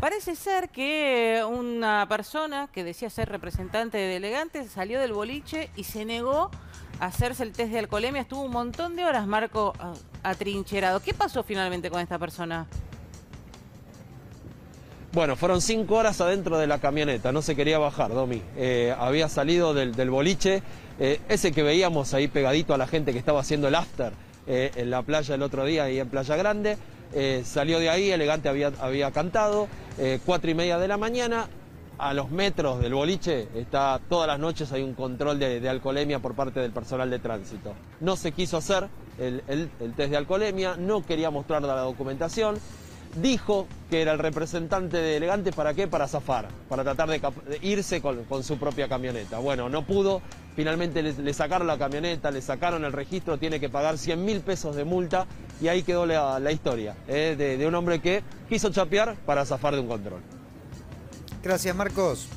Parece ser que una persona que decía ser representante de delegantes salió del boliche y se negó a hacerse el test de alcoholemia. Estuvo un montón de horas, Marco, atrincherado. ¿Qué pasó finalmente con esta persona? Bueno, fueron cinco horas adentro de la camioneta, no se quería bajar, Domi. Eh, había salido del, boliche, eh, ese que veíamos ahí pegadito a la gente que estaba haciendo el after eh, en la playa el otro día, ahí en Playa Grande. Eh, salió de ahí, Elegante había, había cantado, eh, cuatro y media de la mañana, a los metros del boliche, está todas las noches hay un control de, alcoholemia por parte del personal de tránsito. No se quiso hacer el, test de alcoholemia, no quería mostrar la documentación, dijo que era el representante de Elegante, ¿para qué? Para zafar, para tratar de, irse con, su propia camioneta. Bueno, no pudo, finalmente le, sacaron la camioneta, le sacaron el registro, tiene que pagar 100 mil pesos de multa y ahí quedó la, historia eh, de, de un hombre que quiso chapear para zafar de un control. Gracias, Marcos.